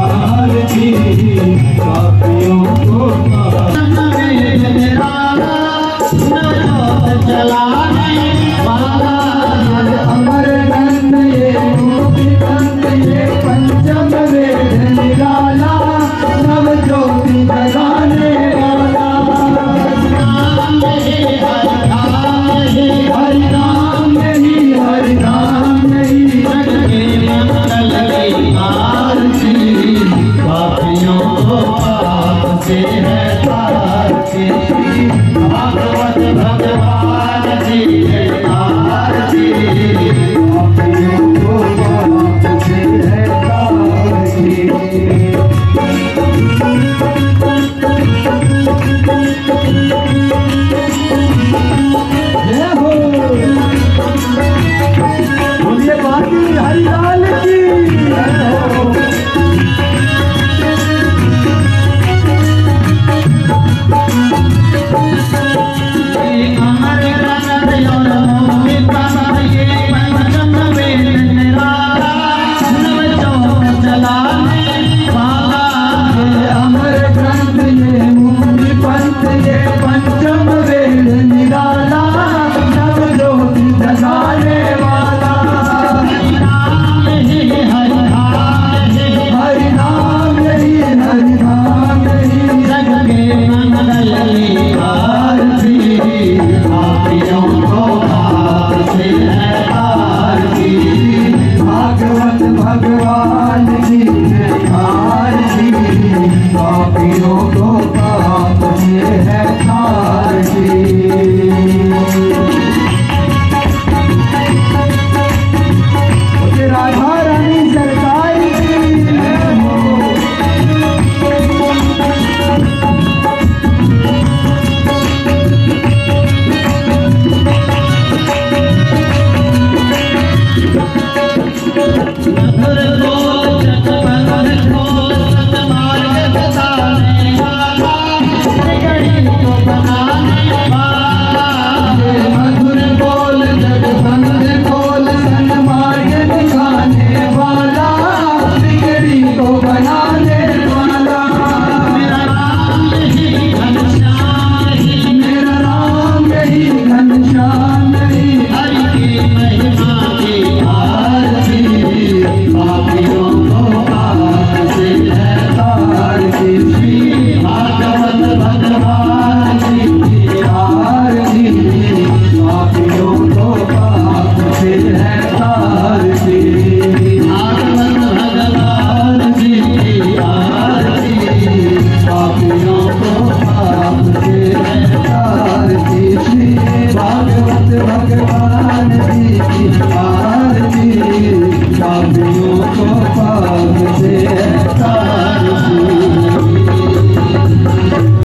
आरती काफियों को